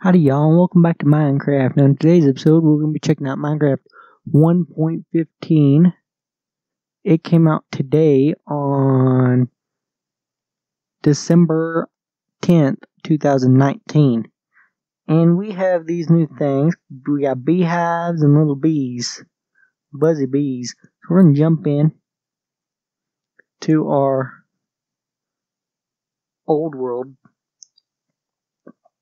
Howdy y'all, and welcome back to Minecraft. Now in today's episode, we're going to be checking out Minecraft 1.15. It came out today on December 10th, 2019. And we have these new things. We got beehives and little bees. Buzzy bees. So we're going to jump in to our old world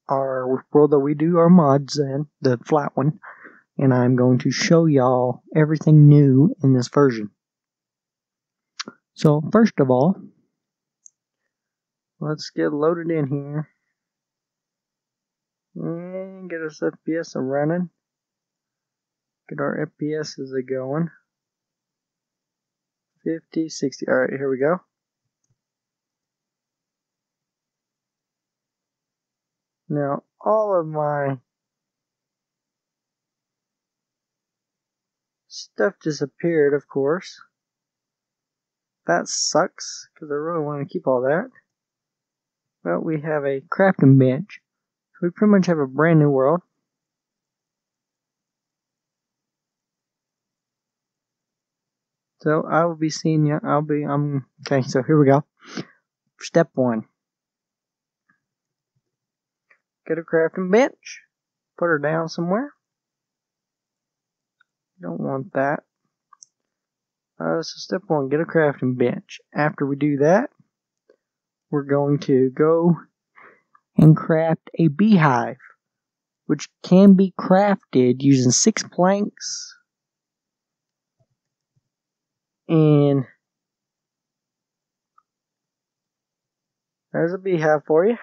our world that we do our mods in, the flat one, and I'm going to show y'all everything new in this version. So first of all, let's get loaded in here and get us FPS running. Get our FPS as a going. 50, 60. Alright, here we go. Now, all of my stuff disappeared, of course. That sucks, because I really want to keep all that. But we have a crafting bench. So we pretty much have a brand new world. So I will be seeing you. I'll be, um, okay, so here we go. Step one. Get a crafting bench. Put her down somewhere. Don't want that. Uh, so step one, get a crafting bench. After we do that, we're going to go and craft a beehive, which can be crafted using six planks and there's a beehive for you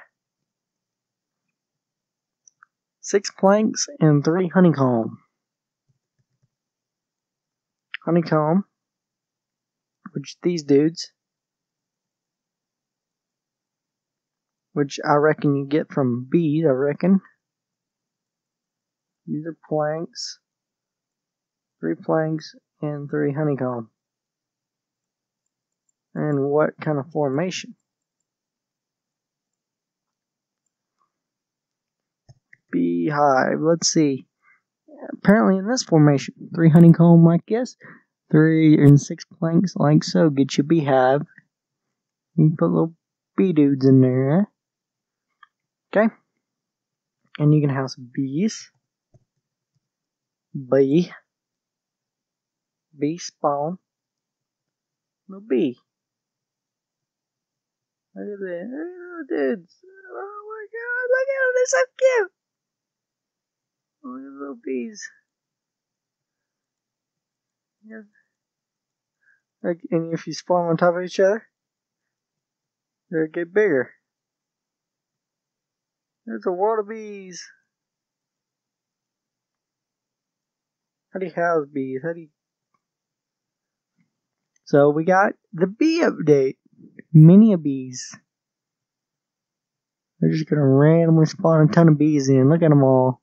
six planks, and three honeycomb. Honeycomb, which these dudes, which I reckon you get from bees, I reckon. These are planks, three planks, and three honeycomb. And what kind of formation? Beehive. Let's see. Apparently in this formation, three honeycomb like this, three and six planks like so. Get your beehive. You can put little bee dudes in there. Okay. And you can some bees. Bee. Bee spawn. Little bee. Look at that. Look at little dudes. Oh my god, look at them. They're so cute. Little bees. Yeah. Like, and if you spawn on top of each other, they'll get bigger. There's a world of bees. How do you house bees? How do you... So we got the bee update. Many of bees. They're just gonna randomly spawn a ton of bees in. Look at them all.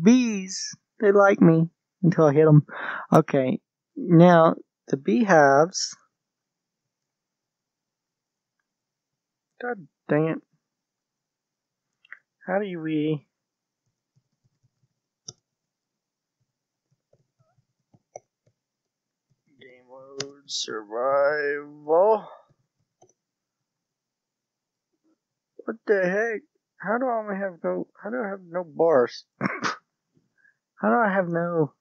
Bees, they like me until I hit them. Okay, now the beehives. God dang it. How do we. Game mode survival. What the heck? How do I only have no. How do I have no bars? How do I have no...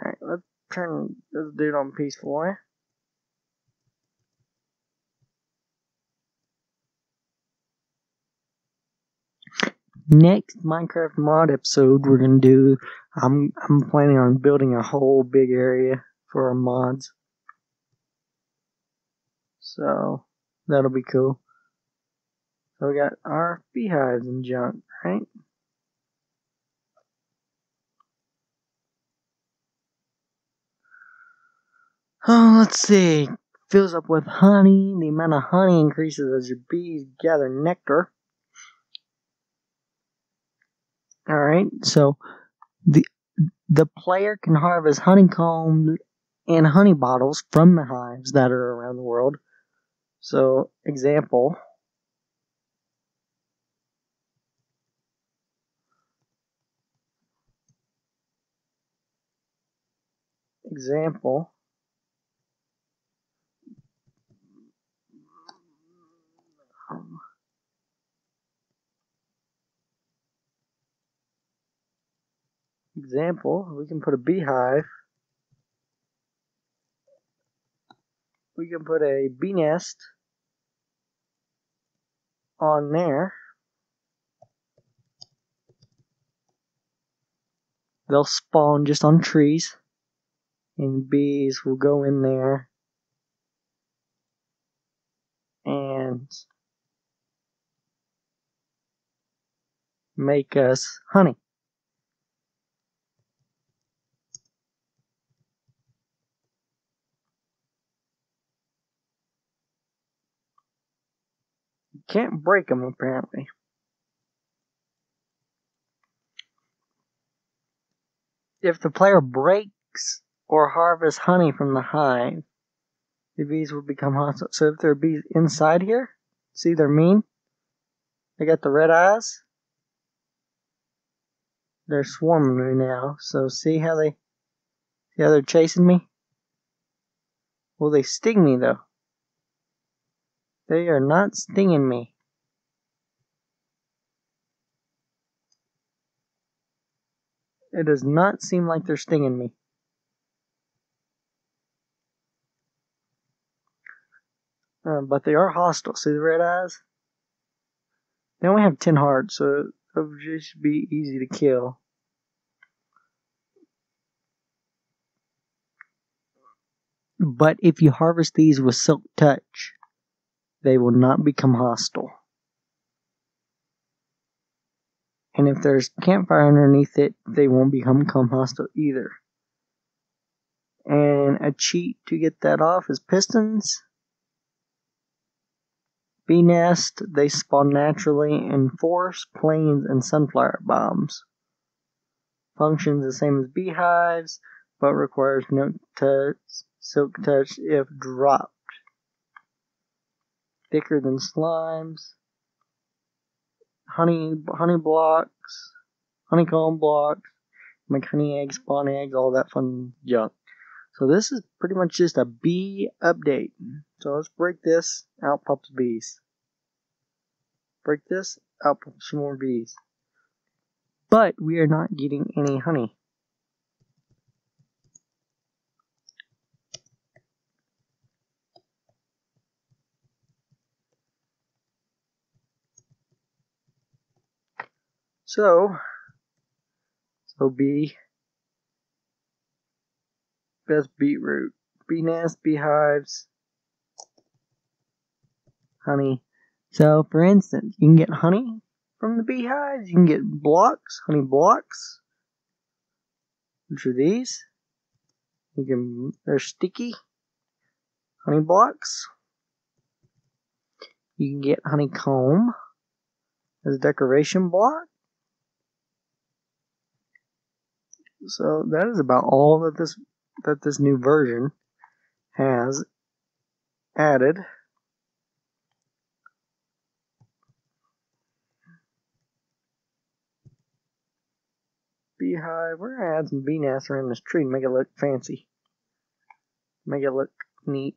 Alright, let's turn this dude on peaceful, eh? Next Minecraft mod episode we're gonna do I'm I'm planning on building a whole big area for our mods. So that'll be cool. So we got our beehives and junk, right? Oh, let's see. Fills up with honey. The amount of honey increases as your bees gather nectar. Alright, so the the player can harvest honeycomb and honey bottles from the hives that are around the world. So, example. Example. Um, example, we can put a beehive. We can put a bee nest on there. They'll spawn just on trees, and bees will go in there and make us honey. You can't break them apparently. If the player breaks or harvests honey from the hive, the bees will become hostile. So if there are bees inside here, see they're mean? They got the red eyes. They're swarming me now. So see how they see how they're chasing me? Will they sting me though? They are not stinging me. It does not seem like they're stinging me. Uh, but they are hostile. See the red eyes? They only have 10 hearts, so it would just be easy to kill. But if you harvest these with Silk Touch, they will not become hostile. And if there's campfire underneath it, they won't become, become hostile either. And a cheat to get that off is pistons. Bee nest, they spawn naturally in forests, plains, and sunflower bombs. Functions the same as beehives, but requires no touch, silk touch if dropped. Thicker than slimes. Honey, honey blocks, honeycomb blocks, make honey eggs, spawn eggs, all that fun junk. So this is pretty much just a bee update. So let's break this, out pops bees. Break this, out pops some more bees. But we are not getting any honey. So, so bee, best beetroot, bee nest, beehives, honey. So, for instance, you can get honey from the beehives. You can get blocks, honey blocks, which are these. You can, they're sticky honey blocks. You can get honeycomb as a decoration block. So that is about all that this that this new version has added. Beehive. We're gonna add some bee nests around this tree to make it look fancy. Make it look neat.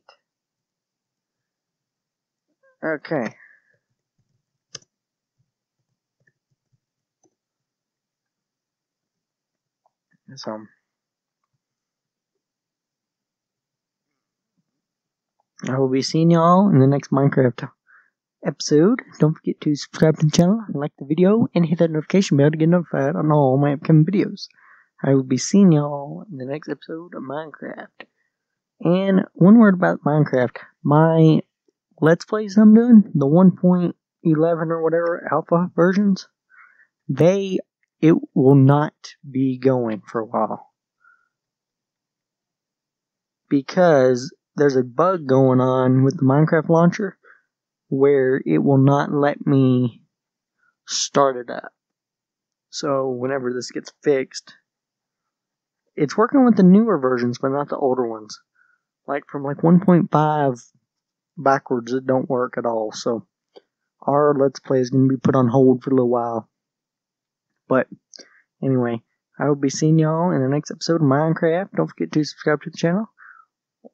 Okay. So I will be seeing y'all in the next Minecraft episode. Don't forget to subscribe to the channel like the video and hit that notification bell to get notified on all my upcoming videos. I will be seeing y'all in the next episode of Minecraft. And one word about Minecraft. My Let's Plays I'm doing, the 1.11 or whatever alpha versions, they it will not be going for a while. Because there's a bug going on with the Minecraft launcher where it will not let me start it up. So whenever this gets fixed, it's working with the newer versions, but not the older ones. Like from like 1.5 backwards, it don't work at all. So our Let's Play is going to be put on hold for a little while. But anyway, I will be seeing y'all in the next episode of Minecraft. Don't forget to subscribe to the channel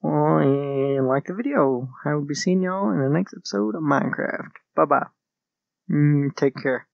and like the video. I will be seeing y'all in the next episode of Minecraft. Bye bye. Mm, take care.